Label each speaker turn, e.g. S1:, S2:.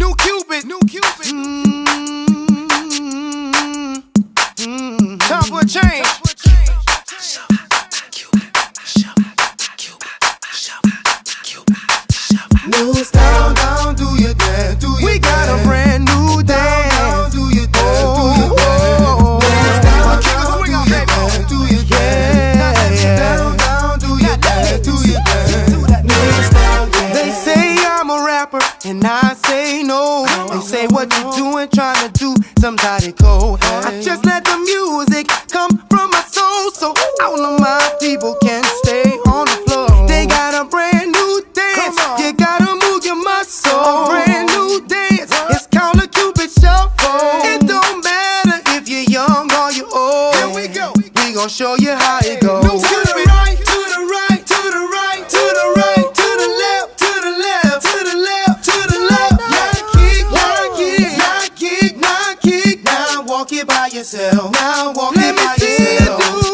S1: New Cupid. New Cupid. Mm-hmm. Mm-hmm. Time for a change. New stop. rapper, and I say no. They say what you doing, trying to do somebody cold. I just let the music come from my soul, so all of my people can stay on the floor. They got a brand new dance, you gotta move your muscle. A brand new dance, it's called a Cupid shuffle. It don't matter if you're young or you're old. Here we go, we gon' show you how it goes. now walk me by yourself.